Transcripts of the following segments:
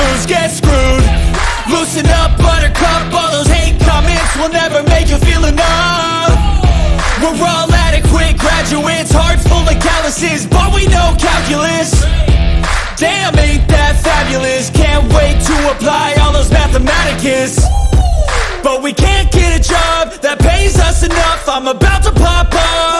Tattoos, get screwed. Loosen up, buttercup, all those hate comments Will never make you feel enough. We're all adequate graduates Hearts full of calluses, but we know calculus. Damn, ain't that fabulous? Can't wait to apply all those mathematicus. But we can't get a job that pays us enough. I'm about to pop off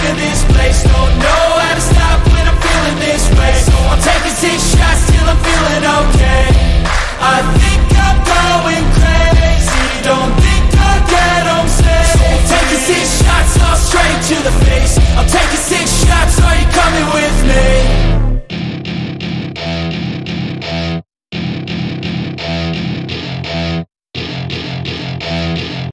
sick of this place